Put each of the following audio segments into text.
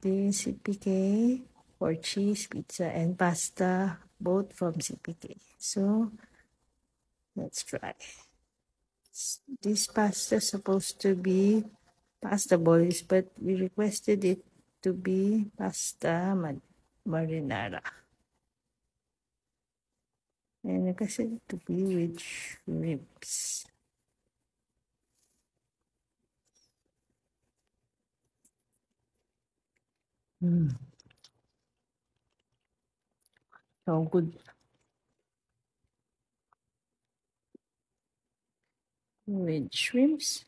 the CPK four cheese, pizza, and pasta, both from CPK. So let's try. This pasta supposed to be pasta balls, but we requested it to be pasta marinara. And requested it to be with shrimps. So good. With shrimps.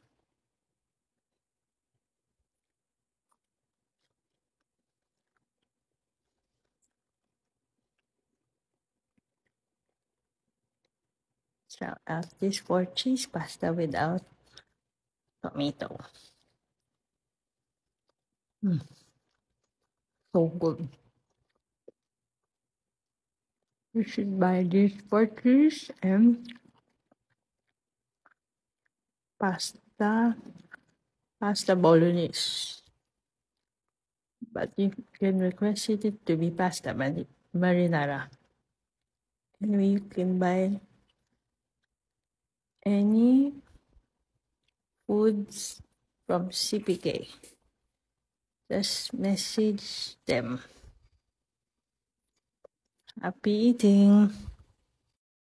So out this for cheese pasta without tomato. Mm. So good. You should buy this cheese and pasta, pasta bolognese. But you can request it to be pasta marinara. Anyway, you can buy any foods from CPK. Just message them. Happy eating!